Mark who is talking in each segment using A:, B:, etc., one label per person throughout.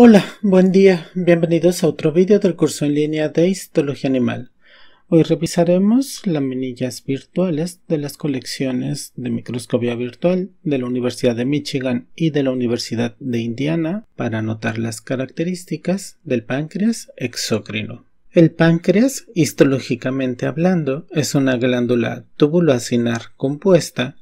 A: Hola, buen día, bienvenidos a otro vídeo del curso en línea de Histología Animal. Hoy revisaremos laminillas virtuales de las colecciones de microscopía virtual de la Universidad de Michigan y de la Universidad de Indiana para notar las características del páncreas exócrino. El páncreas, histológicamente hablando, es una glándula tubuloacinar compuesta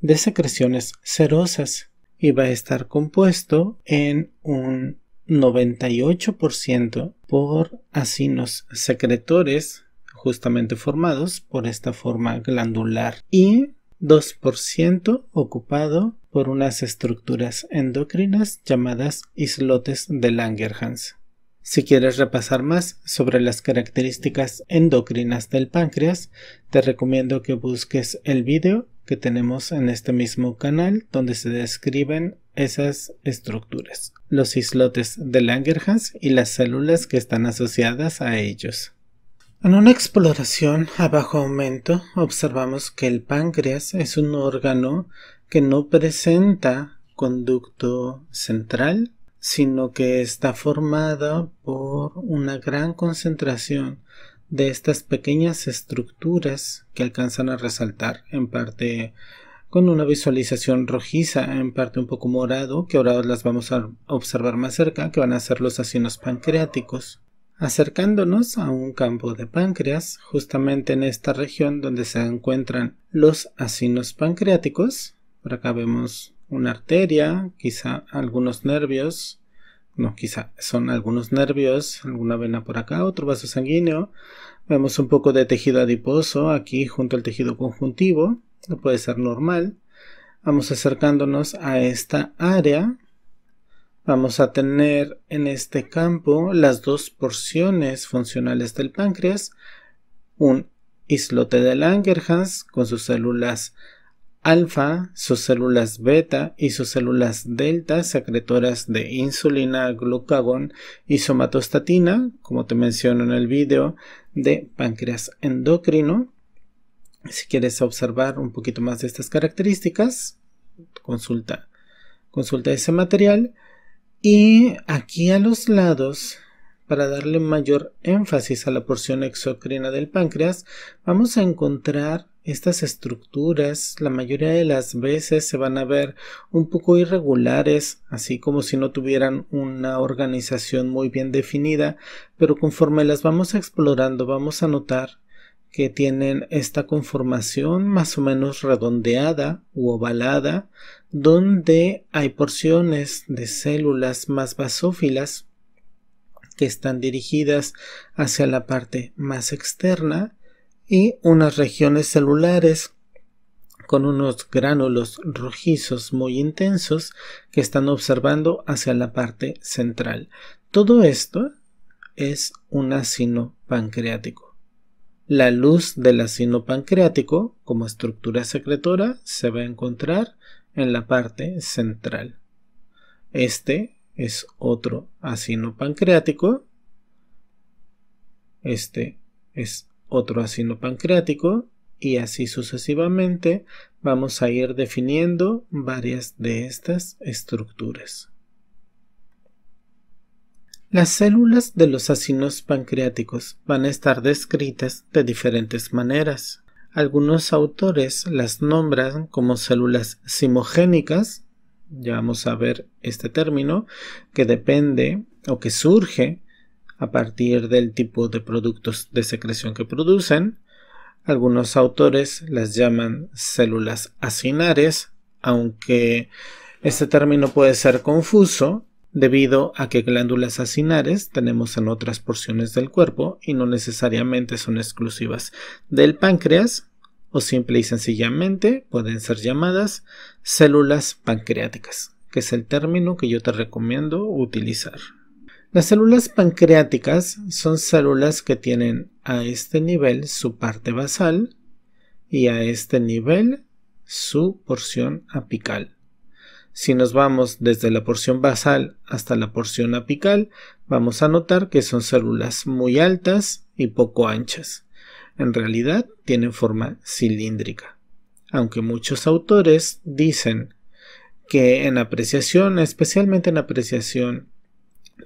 A: de secreciones serosas y va a estar compuesto en un 98% por acinos secretores justamente formados por esta forma glandular y 2% ocupado por unas estructuras endocrinas llamadas islotes de Langerhans. Si quieres repasar más sobre las características endocrinas del páncreas, te recomiendo que busques el vídeo que tenemos en este mismo canal donde se describen esas estructuras, los islotes de Langerhans y las células que están asociadas a ellos. En una exploración a bajo aumento observamos que el páncreas es un órgano que no presenta conducto central, sino que está formado por una gran concentración de estas pequeñas estructuras que alcanzan a resaltar en parte con una visualización rojiza, en parte un poco morado, que ahora las vamos a observar más cerca, que van a ser los acinos pancreáticos. Acercándonos a un campo de páncreas, justamente en esta región donde se encuentran los acinos pancreáticos, por acá vemos una arteria, quizá algunos nervios, no, quizá son algunos nervios, alguna vena por acá, otro vaso sanguíneo. Vemos un poco de tejido adiposo aquí junto al tejido conjuntivo, no puede ser normal. Vamos acercándonos a esta área. Vamos a tener en este campo las dos porciones funcionales del páncreas, un islote de Langerhans con sus células alfa, sus células beta y sus células delta secretoras de insulina, glucagón y somatostatina, como te menciono en el vídeo de páncreas endocrino. Si quieres observar un poquito más de estas características, consulta, consulta ese material. Y aquí a los lados, para darle mayor énfasis a la porción exocrina del páncreas, vamos a encontrar estas estructuras la mayoría de las veces se van a ver un poco irregulares, así como si no tuvieran una organización muy bien definida, pero conforme las vamos explorando vamos a notar que tienen esta conformación más o menos redondeada u ovalada, donde hay porciones de células más basófilas que están dirigidas hacia la parte más externa y unas regiones celulares con unos gránulos rojizos muy intensos que están observando hacia la parte central. Todo esto es un acino pancreático. La luz del acino pancreático como estructura secretora se va a encontrar en la parte central. Este es otro acino pancreático. Este es otro acino pancreático y así sucesivamente vamos a ir definiendo varias de estas estructuras. Las células de los acinos pancreáticos van a estar descritas de diferentes maneras. Algunos autores las nombran como células simogénicas, ya vamos a ver este término, que depende o que surge a partir del tipo de productos de secreción que producen. Algunos autores las llaman células acinares, aunque este término puede ser confuso debido a que glándulas acinares tenemos en otras porciones del cuerpo y no necesariamente son exclusivas del páncreas o simple y sencillamente pueden ser llamadas células pancreáticas, que es el término que yo te recomiendo utilizar. Las células pancreáticas son células que tienen a este nivel su parte basal y a este nivel su porción apical. Si nos vamos desde la porción basal hasta la porción apical, vamos a notar que son células muy altas y poco anchas. En realidad tienen forma cilíndrica. Aunque muchos autores dicen que en apreciación, especialmente en apreciación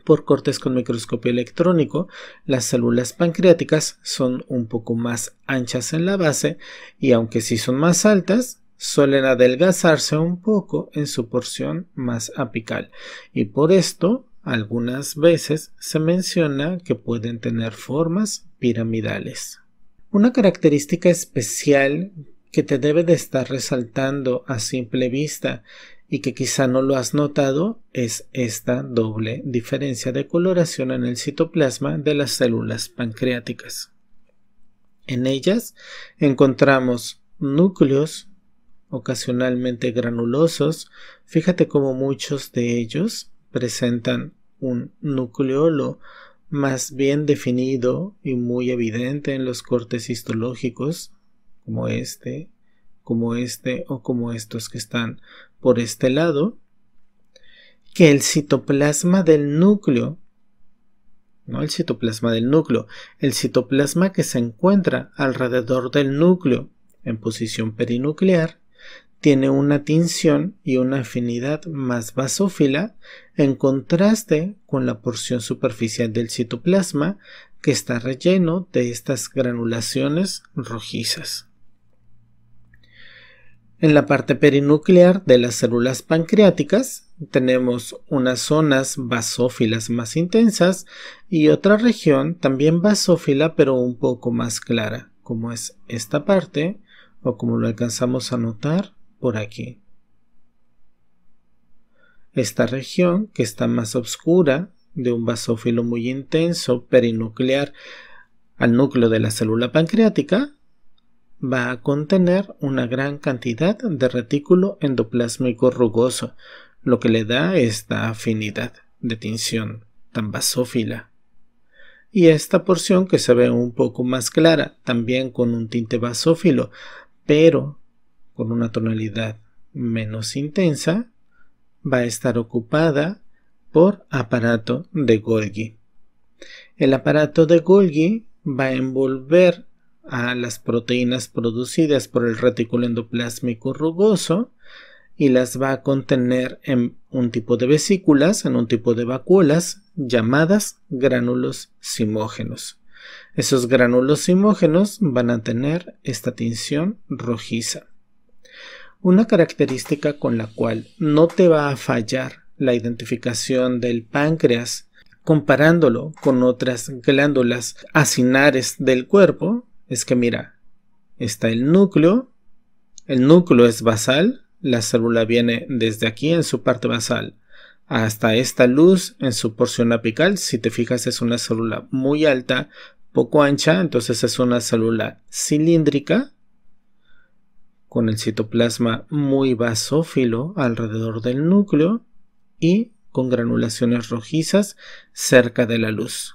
A: por cortes con microscopio electrónico, las células pancreáticas son un poco más anchas en la base y aunque sí son más altas, suelen adelgazarse un poco en su porción más apical y por esto algunas veces se menciona que pueden tener formas piramidales. Una característica especial que te debe de estar resaltando a simple vista y que quizá no lo has notado es esta doble diferencia de coloración en el citoplasma de las células pancreáticas. En ellas encontramos núcleos ocasionalmente granulosos, fíjate cómo muchos de ellos presentan un nucleolo más bien definido y muy evidente en los cortes histológicos, como este, como este o como estos que están por este lado, que el citoplasma del núcleo, no el citoplasma del núcleo, el citoplasma que se encuentra alrededor del núcleo en posición perinuclear, tiene una tinción y una afinidad más basófila en contraste con la porción superficial del citoplasma que está relleno de estas granulaciones rojizas. En la parte perinuclear de las células pancreáticas tenemos unas zonas basófilas más intensas y otra región también basófila pero un poco más clara, como es esta parte o como lo alcanzamos a notar por aquí. Esta región, que está más oscura, de un basófilo muy intenso perinuclear al núcleo de la célula pancreática, va a contener una gran cantidad de retículo endoplásmico rugoso, lo que le da esta afinidad de tinción tan basófila. Y esta porción que se ve un poco más clara, también con un tinte basófilo, pero con una tonalidad menos intensa, va a estar ocupada por aparato de Golgi. El aparato de Golgi va a envolver a las proteínas producidas por el retículo endoplásmico rugoso y las va a contener en un tipo de vesículas, en un tipo de vacuolas llamadas gránulos simógenos. Esos gránulos simógenos van a tener esta tinción rojiza. Una característica con la cual no te va a fallar la identificación del páncreas comparándolo con otras glándulas acinares del cuerpo es que mira, está el núcleo, el núcleo es basal, la célula viene desde aquí en su parte basal hasta esta luz en su porción apical, si te fijas es una célula muy alta, poco ancha, entonces es una célula cilíndrica con el citoplasma muy basófilo alrededor del núcleo y con granulaciones rojizas cerca de la luz.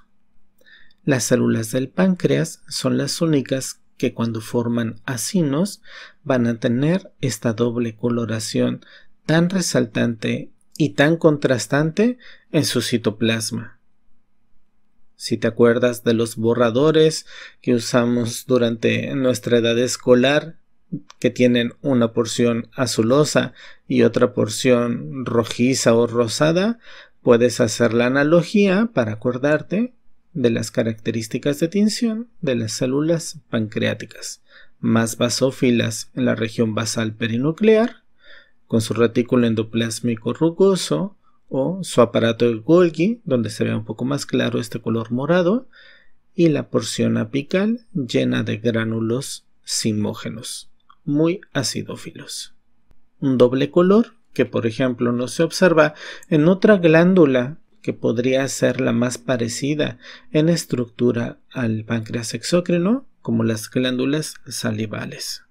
A: Las células del páncreas son las únicas que cuando forman acinos van a tener esta doble coloración tan resaltante y tan contrastante en su citoplasma. Si te acuerdas de los borradores que usamos durante nuestra edad escolar, que tienen una porción azulosa y otra porción rojiza o rosada, puedes hacer la analogía para acordarte de las características de tinción de las células pancreáticas, más basófilas en la región basal perinuclear, con su retículo endoplásmico rugoso o su aparato de Golgi, donde se ve un poco más claro este color morado, y la porción apical llena de gránulos simógenos muy acidófilos. Un doble color que por ejemplo no se observa en otra glándula que podría ser la más parecida en estructura al páncreas exócrino como las glándulas salivales.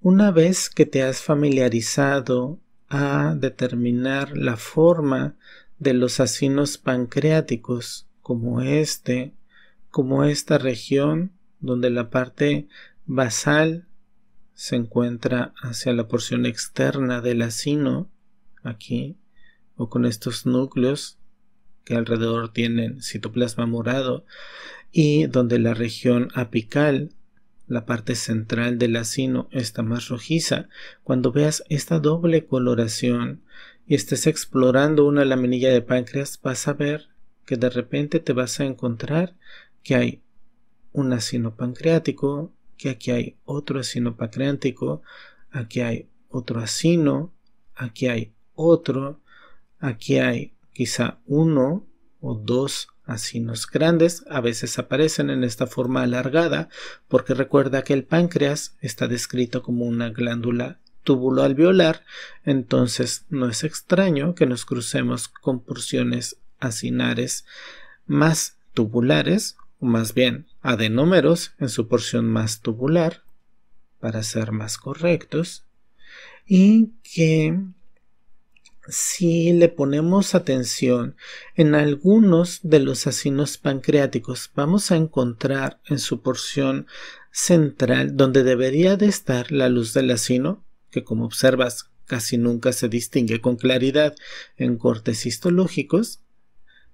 A: Una vez que te has familiarizado a determinar la forma de los acinos pancreáticos como este, como esta región donde la parte basal se encuentra hacia la porción externa del acino, aquí, o con estos núcleos que alrededor tienen citoplasma morado, y donde la región apical, la parte central del acino, está más rojiza. Cuando veas esta doble coloración y estés explorando una laminilla de páncreas, vas a ver que de repente te vas a encontrar que hay un asino pancreático, que aquí hay otro asino pancreático, aquí hay otro asino, aquí hay otro, aquí hay quizá uno o dos asinos grandes, a veces aparecen en esta forma alargada, porque recuerda que el páncreas está descrito como una glándula túbulo alveolar, entonces no es extraño que nos crucemos con porciones acinares más tubulares, más bien adenómeros en su porción más tubular, para ser más correctos, y que si le ponemos atención en algunos de los asinos pancreáticos, vamos a encontrar en su porción central, donde debería de estar la luz del asino, que como observas casi nunca se distingue con claridad en cortes histológicos,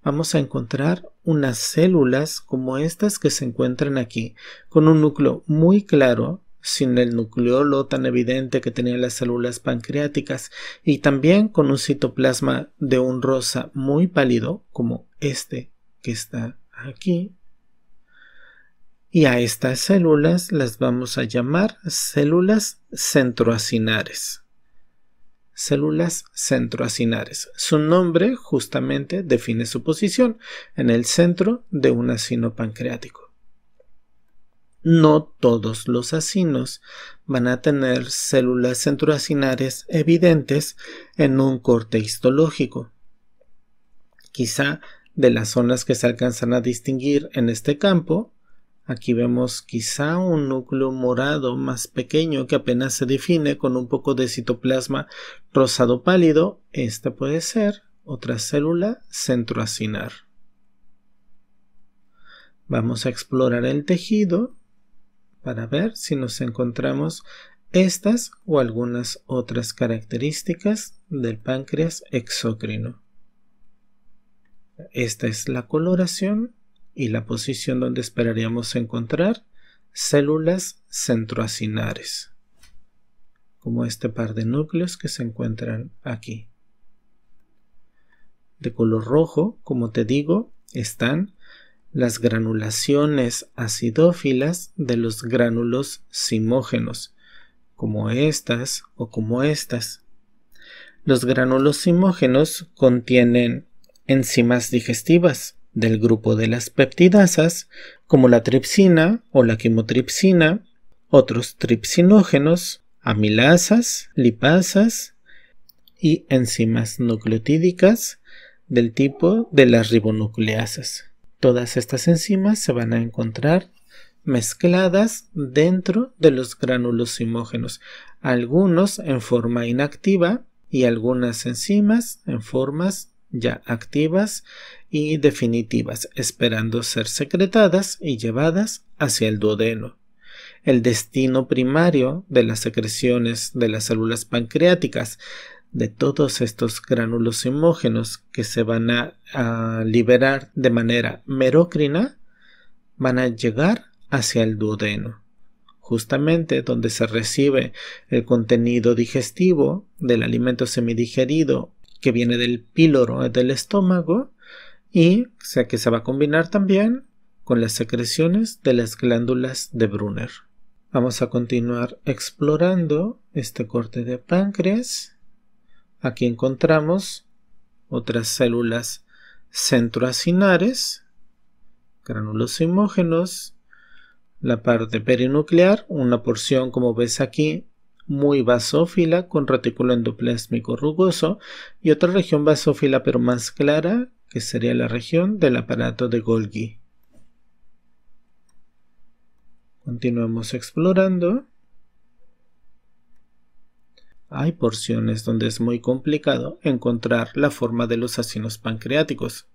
A: vamos a encontrar unas células como estas que se encuentran aquí, con un núcleo muy claro sin el nucleolo tan evidente que tenían las células pancreáticas y también con un citoplasma de un rosa muy pálido como este que está aquí. Y a estas células las vamos a llamar células centroacinares. Células centroacinares. Su nombre justamente define su posición en el centro de un acino pancreático no todos los acinos van a tener células centroacinares evidentes en un corte histológico. Quizá de las zonas que se alcanzan a distinguir en este campo, aquí vemos quizá un núcleo morado más pequeño que apenas se define con un poco de citoplasma rosado pálido, esta puede ser otra célula centroacinar. Vamos a explorar el tejido para ver si nos encontramos estas o algunas otras características del páncreas exócrino. Esta es la coloración y la posición donde esperaríamos encontrar células centroacinares, como este par de núcleos que se encuentran aquí. De color rojo, como te digo, están las granulaciones acidófilas de los gránulos simógenos, como estas o como estas. Los gránulos simógenos contienen enzimas digestivas del grupo de las peptidasas, como la tripsina o la quimotripsina, otros tripsinógenos, amilasas, lipasas y enzimas nucleotídicas del tipo de las ribonucleasas. Todas estas enzimas se van a encontrar mezcladas dentro de los gránulos simógenos, algunos en forma inactiva y algunas enzimas en formas ya activas y definitivas, esperando ser secretadas y llevadas hacia el duodeno. El destino primario de las secreciones de las células pancreáticas de todos estos gránulos hemógenos que se van a, liberar de manera merócrina van a llegar hacia el duodeno, justamente donde se recibe el contenido digestivo del alimento semidigerido que viene del píloro del estómago y sea que se va a combinar también con las secreciones de las glándulas de Brunner. Vamos a continuar explorando este corte de páncreas Aquí encontramos otras células centroacinares, granulos hemógenos, la parte perinuclear, una porción como ves aquí muy basófila con retículo endoplásmico rugoso y otra región basófila pero más clara que sería la región del aparato de Golgi. Continuamos explorando. Hay porciones donde es muy complicado encontrar la forma de los asinos pancreáticos.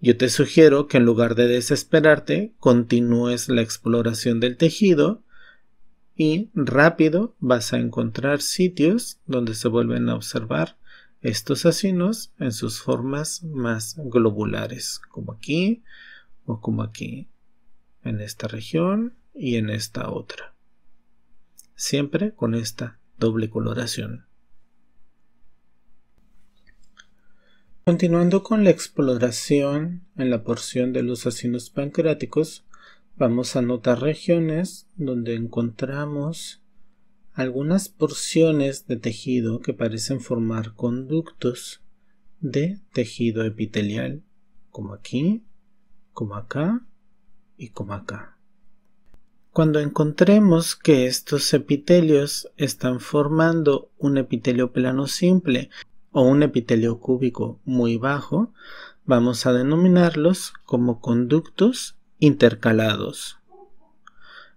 A: Yo te sugiero que en lugar de desesperarte, continúes la exploración del tejido y rápido vas a encontrar sitios donde se vuelven a observar estos asinos en sus formas más globulares, como aquí o como aquí, en esta región y en esta otra. Siempre con esta doble coloración. Continuando con la exploración en la porción de los asinos pancreáticos, vamos a notar regiones donde encontramos algunas porciones de tejido que parecen formar conductos de tejido epitelial, como aquí, como acá y como acá. Cuando encontremos que estos epitelios están formando un epitelio plano simple o un epitelio cúbico muy bajo, vamos a denominarlos como conductos intercalados.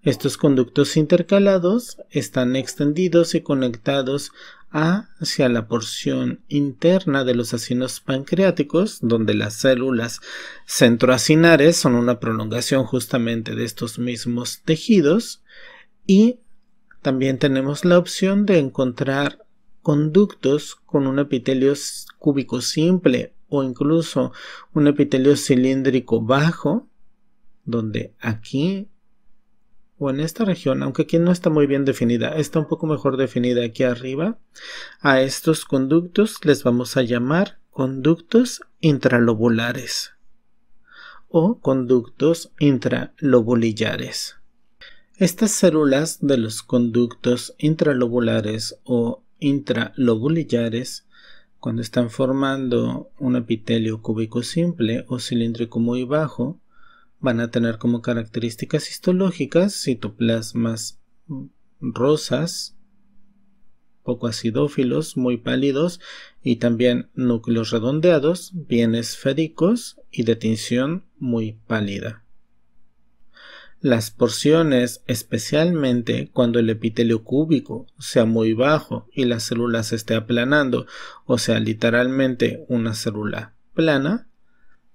A: Estos conductos intercalados están extendidos y conectados hacia la porción interna de los acinos pancreáticos, donde las células centroacinares son una prolongación justamente de estos mismos tejidos, y también tenemos la opción de encontrar conductos con un epitelio cúbico simple o incluso un epitelio cilíndrico bajo, donde aquí o en esta región, aunque aquí no está muy bien definida, está un poco mejor definida aquí arriba, a estos conductos les vamos a llamar conductos intralobulares o conductos intralobulillares. Estas células de los conductos intralobulares o intralobulillares, cuando están formando un epitelio cúbico simple o cilíndrico muy bajo, van a tener como características histológicas citoplasmas rosas, poco acidófilos, muy pálidos y también núcleos redondeados, bien esféricos y de tinción muy pálida. Las porciones, especialmente cuando el epitelio cúbico sea muy bajo y la célula se esté aplanando, o sea, literalmente una célula plana,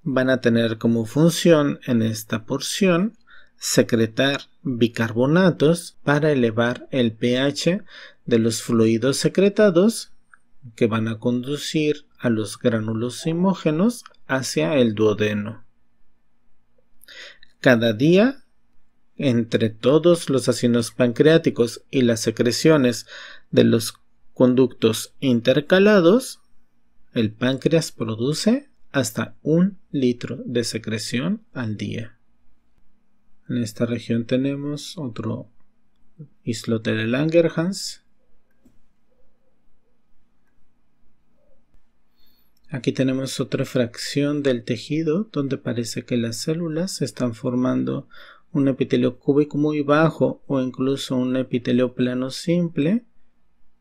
A: van a tener como función en esta porción secretar bicarbonatos para elevar el pH de los fluidos secretados que van a conducir a los gránulos simógenos hacia el duodeno. Cada día entre todos los acinos pancreáticos y las secreciones de los conductos intercalados, el páncreas produce hasta un litro de secreción al día. En esta región tenemos otro islote de Langerhans. Aquí tenemos otra fracción del tejido donde parece que las células están formando un epitelio cúbico muy bajo o incluso un epitelio plano simple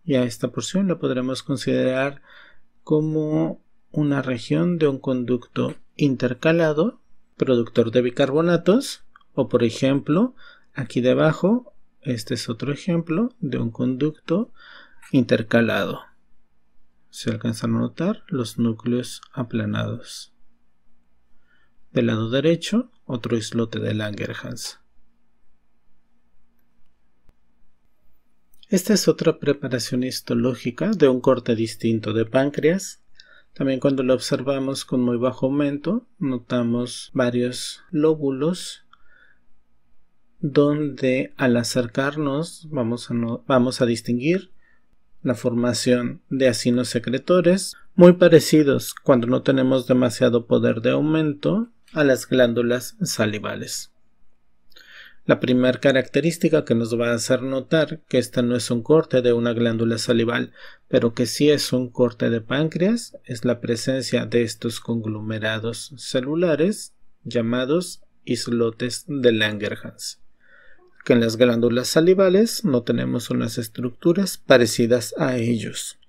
A: y a esta porción la podremos considerar como una región de un conducto intercalado productor de bicarbonatos o por ejemplo aquí debajo este es otro ejemplo de un conducto intercalado se alcanzan a notar los núcleos aplanados del lado derecho otro islote de Langerhans. Esta es otra preparación histológica de un corte distinto de páncreas. También cuando lo observamos con muy bajo aumento, notamos varios lóbulos donde al acercarnos vamos a, vamos a distinguir la formación de acinos secretores muy parecidos cuando no tenemos demasiado poder de aumento a las glándulas salivales. La primera característica que nos va a hacer notar que esta no es un corte de una glándula salival, pero que sí es un corte de páncreas, es la presencia de estos conglomerados celulares llamados islotes de Langerhans. Que en las glándulas salivales no tenemos unas estructuras parecidas a ellos.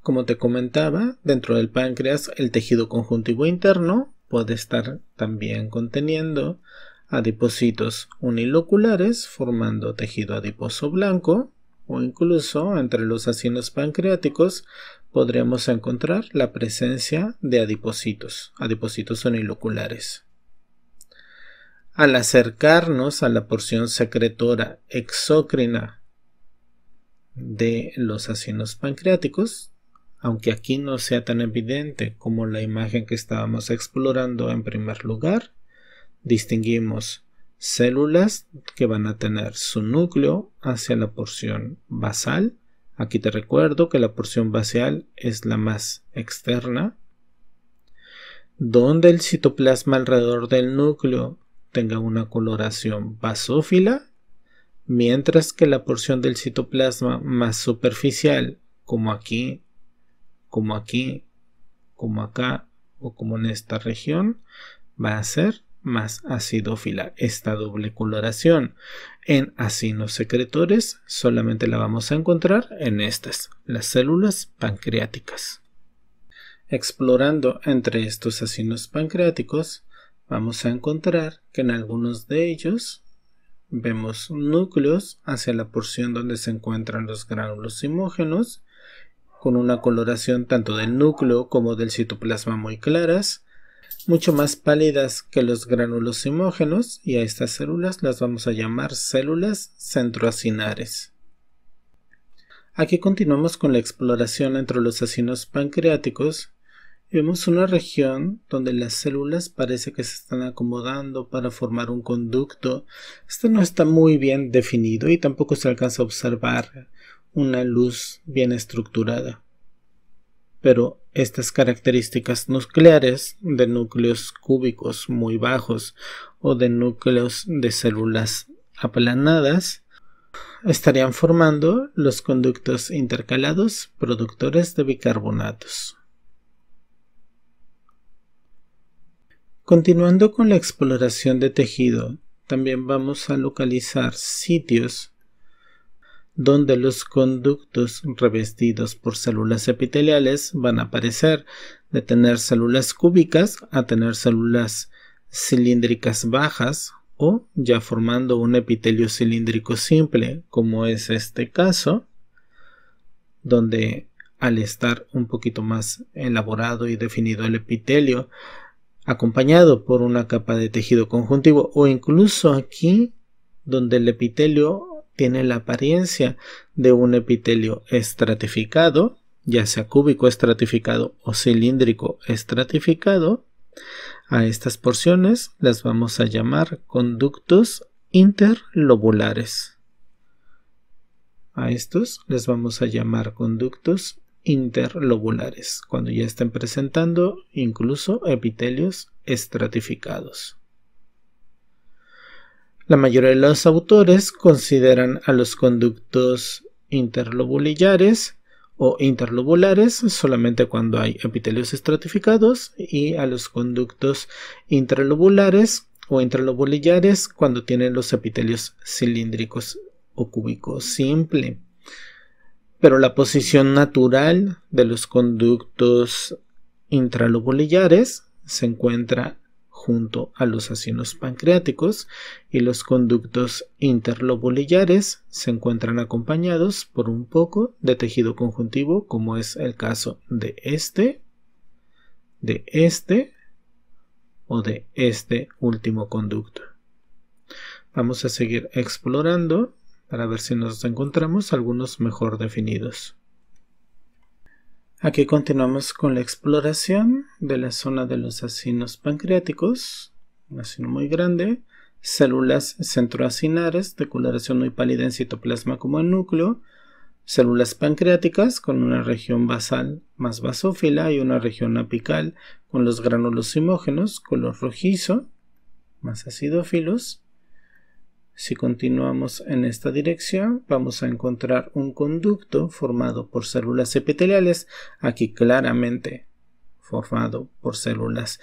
A: Como te comentaba, dentro del páncreas el tejido conjuntivo interno puede estar también conteniendo adipocitos uniloculares formando tejido adiposo blanco o incluso entre los acinos pancreáticos podríamos encontrar la presencia de adipocitos, adipocitos uniloculares. Al acercarnos a la porción secretora exócrina de los acinos pancreáticos, aunque aquí no sea tan evidente como la imagen que estábamos explorando en primer lugar, distinguimos células que van a tener su núcleo hacia la porción basal. Aquí te recuerdo que la porción basal es la más externa. donde el citoplasma alrededor del núcleo tenga una coloración basófila, mientras que la porción del citoplasma más superficial, como aquí, como aquí, como acá o como en esta región, va a ser más acidófila. Esta doble coloración en acinos secretores solamente la vamos a encontrar en estas, las células pancreáticas. Explorando entre estos acinos pancreáticos, vamos a encontrar que en algunos de ellos vemos núcleos hacia la porción donde se encuentran los gránulos simógenos, con una coloración tanto del núcleo como del citoplasma muy claras, mucho más pálidas que los gránulos simógenos, y a estas células las vamos a llamar células centroacinares. Aquí continuamos con la exploración entre los acinos pancreáticos Vemos una región donde las células parece que se están acomodando para formar un conducto. Este no está muy bien definido y tampoco se alcanza a observar una luz bien estructurada. Pero estas características nucleares de núcleos cúbicos muy bajos o de núcleos de células aplanadas estarían formando los conductos intercalados productores de bicarbonatos. Continuando con la exploración de tejido, también vamos a localizar sitios donde los conductos revestidos por células epiteliales van a aparecer de tener células cúbicas a tener células cilíndricas bajas o ya formando un epitelio cilíndrico simple como es este caso donde al estar un poquito más elaborado y definido el epitelio acompañado por una capa de tejido conjuntivo o incluso aquí donde el epitelio tiene la apariencia de un epitelio estratificado, ya sea cúbico estratificado o cilíndrico estratificado, a estas porciones las vamos a llamar conductos interlobulares. A estos les vamos a llamar conductos interlobulares, cuando ya estén presentando incluso epitelios estratificados. La mayoría de los autores consideran a los conductos interlobulillares o interlobulares solamente cuando hay epitelios estratificados y a los conductos intralobulares o intralobulillares cuando tienen los epitelios cilíndricos o cúbicos simple. Pero la posición natural de los conductos intralobulillares se encuentra junto a los acinos pancreáticos y los conductos interlobulillares se encuentran acompañados por un poco de tejido conjuntivo como es el caso de este, de este o de este último conducto. Vamos a seguir explorando para ver si nos encontramos algunos mejor definidos. Aquí continuamos con la exploración de la zona de los acinos pancreáticos, un acino muy grande, células centroacinares de coloración muy pálida en citoplasma como en núcleo, células pancreáticas con una región basal más basófila y una región apical con los gránulos simógenos color rojizo, más acidófilos, si continuamos en esta dirección, vamos a encontrar un conducto formado por células epiteliales, aquí claramente formado por células,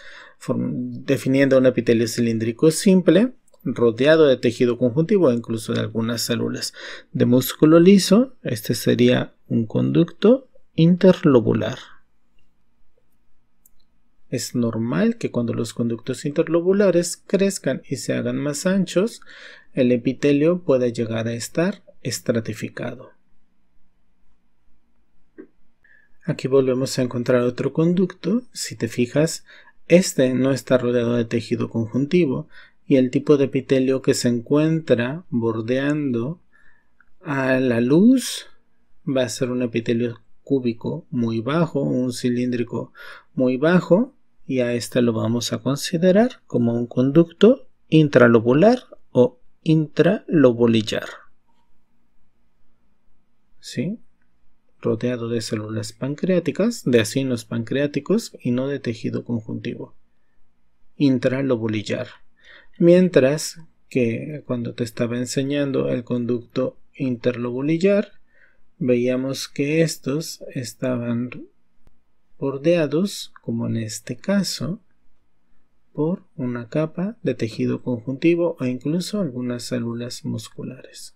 A: definiendo un epitelio cilíndrico simple, rodeado de tejido conjuntivo e incluso de algunas células de músculo liso. Este sería un conducto interlobular. Es normal que cuando los conductos interlobulares crezcan y se hagan más anchos, el epitelio puede llegar a estar estratificado. Aquí volvemos a encontrar otro conducto. Si te fijas, este no está rodeado de tejido conjuntivo y el tipo de epitelio que se encuentra bordeando a la luz va a ser un epitelio cúbico muy bajo, un cilíndrico muy bajo y a este lo vamos a considerar como un conducto intralobular o intralobulillar. ¿Sí? Rodeado de células pancreáticas, de acinos pancreáticos y no de tejido conjuntivo. intralobulillar. Mientras que cuando te estaba enseñando el conducto interlobulillar, veíamos que estos estaban bordeados, como en este caso, por una capa de tejido conjuntivo o incluso algunas células musculares.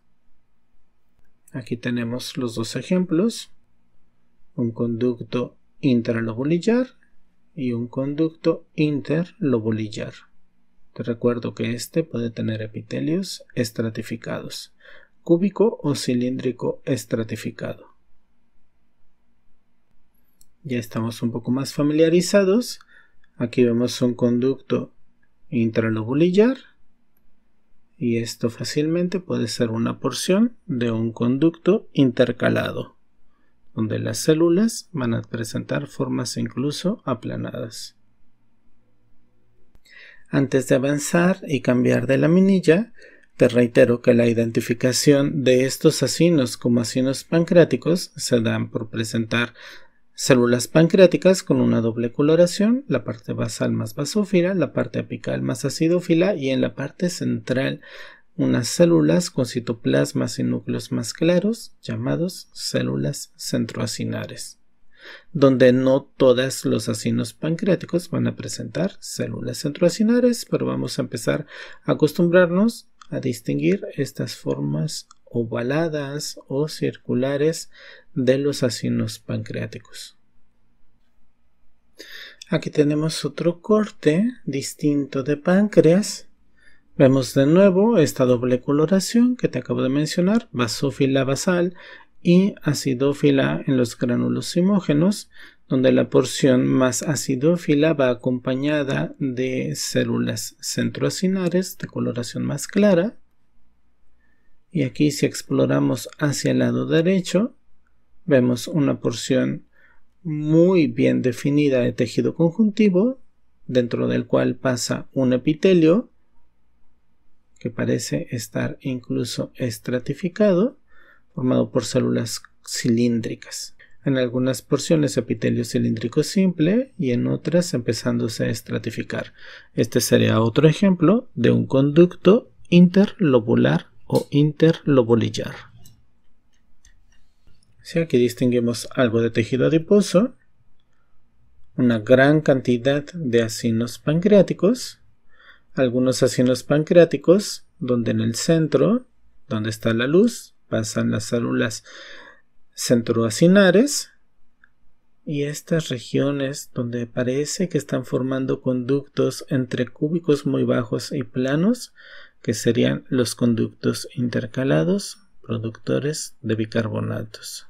A: Aquí tenemos los dos ejemplos, un conducto intralobulillar y un conducto interlobulillar. Te recuerdo que este puede tener epitelios estratificados, cúbico o cilíndrico estratificado. Ya estamos un poco más familiarizados. Aquí vemos un conducto intralobulillar y esto fácilmente puede ser una porción de un conducto intercalado, donde las células van a presentar formas incluso aplanadas. Antes de avanzar y cambiar de laminilla, te reitero que la identificación de estos acinos como acinos pancreáticos se dan por presentar Células pancreáticas con una doble coloración, la parte basal más basófila, la parte apical más acidófila y en la parte central unas células con citoplasmas y núcleos más claros llamados células centroacinares, donde no todos los acinos pancreáticos van a presentar células centroacinares, pero vamos a empezar a acostumbrarnos a distinguir estas formas ovaladas o circulares de los acinos pancreáticos. Aquí tenemos otro corte distinto de páncreas. Vemos de nuevo esta doble coloración que te acabo de mencionar, basófila basal y acidófila en los gránulos simógenos, donde la porción más acidófila va acompañada de células centroacinares de coloración más clara. Y aquí si exploramos hacia el lado derecho, vemos una porción muy bien definida de tejido conjuntivo, dentro del cual pasa un epitelio que parece estar incluso estratificado, formado por células cilíndricas. En algunas porciones epitelio cilíndrico simple y en otras empezándose a estratificar. Este sería otro ejemplo de un conducto interlobular o interlobulillar. Si aquí distinguimos algo de tejido adiposo, una gran cantidad de acinos pancreáticos, algunos acinos pancreáticos donde en el centro, donde está la luz, pasan las células centroacinares y estas regiones donde parece que están formando conductos entre cúbicos muy bajos y planos, que serían los conductos intercalados productores de bicarbonatos.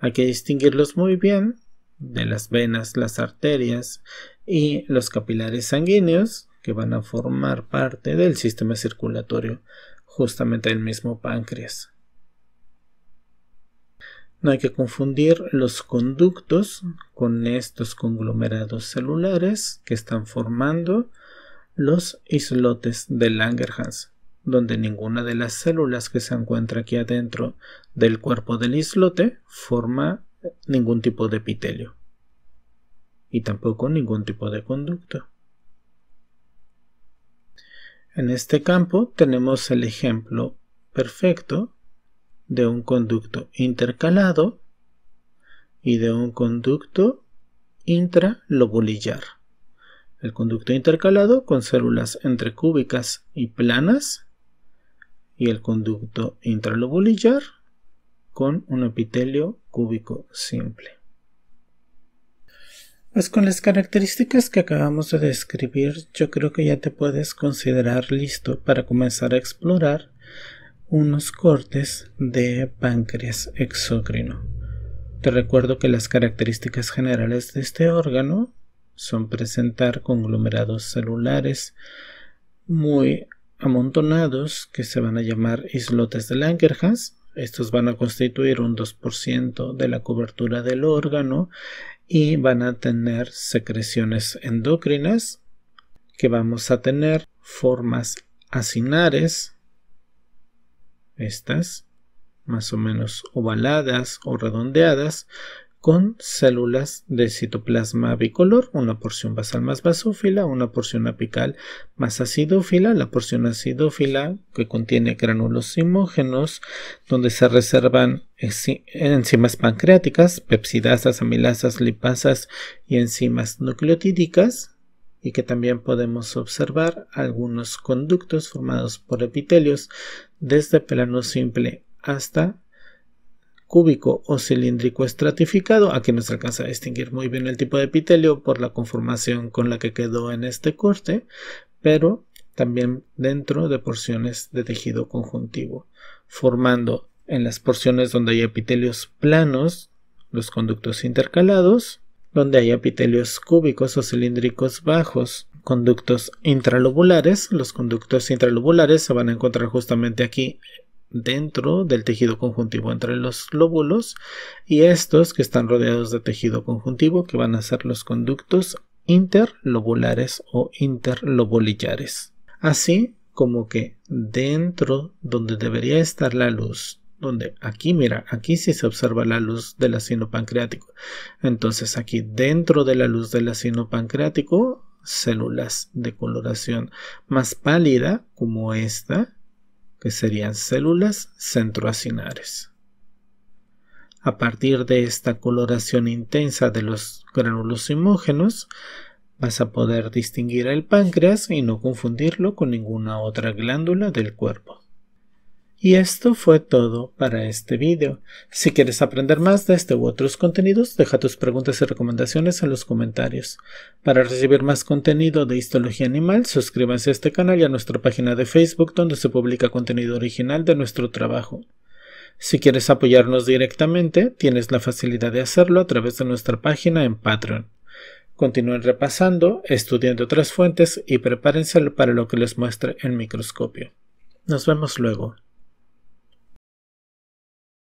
A: Hay que distinguirlos muy bien de las venas, las arterias y los capilares sanguíneos que van a formar parte del sistema circulatorio, justamente del mismo páncreas. No hay que confundir los conductos con estos conglomerados celulares que están formando los islotes de Langerhans donde ninguna de las células que se encuentra aquí adentro del cuerpo del islote forma ningún tipo de epitelio y tampoco ningún tipo de conducto. En este campo tenemos el ejemplo perfecto de un conducto intercalado y de un conducto intralobulillar. El conducto intercalado con células entrecúbicas y planas y el conducto intralobulillar con un epitelio cúbico simple. Pues con las características que acabamos de describir, yo creo que ya te puedes considerar listo para comenzar a explorar unos cortes de páncreas exócrino. Te recuerdo que las características generales de este órgano son presentar conglomerados celulares muy amontonados que se van a llamar islotes de Langerhans. Estos van a constituir un 2% de la cobertura del órgano y van a tener secreciones endocrinas que vamos a tener formas acinares, estas más o menos ovaladas o redondeadas, con células de citoplasma bicolor, una porción basal más basófila, una porción apical más acidófila, la porción acidófila que contiene gránulos simógenos, donde se reservan enzimas pancreáticas, pepsidasas, amilasas, lipasas y enzimas nucleotídicas, y que también podemos observar algunos conductos formados por epitelios desde pelano simple hasta cúbico o cilíndrico estratificado. Aquí no se alcanza a distinguir muy bien el tipo de epitelio por la conformación con la que quedó en este corte, pero también dentro de porciones de tejido conjuntivo, formando en las porciones donde hay epitelios planos los conductos intercalados, donde hay epitelios cúbicos o cilíndricos bajos, conductos intralobulares. Los conductos intralobulares se van a encontrar justamente aquí dentro del tejido conjuntivo entre los lóbulos y estos que están rodeados de tejido conjuntivo que van a ser los conductos interlobulares o interlobolillares. Así como que dentro donde debería estar la luz, donde aquí mira, aquí sí se observa la luz del asino pancreático. Entonces aquí dentro de la luz del asino pancreático, células de coloración más pálida como esta, que serían células centroacinares. A partir de esta coloración intensa de los gránulos simógenos, vas a poder distinguir el páncreas y no confundirlo con ninguna otra glándula del cuerpo. Y esto fue todo para este vídeo. Si quieres aprender más de este u otros contenidos, deja tus preguntas y recomendaciones en los comentarios. Para recibir más contenido de histología animal, suscríbanse a este canal y a nuestra página de Facebook donde se publica contenido original de nuestro trabajo. Si quieres apoyarnos directamente, tienes la facilidad de hacerlo a través de nuestra página en Patreon. Continúen repasando, estudiando otras fuentes y prepárense para lo que les muestre el microscopio. Nos vemos luego.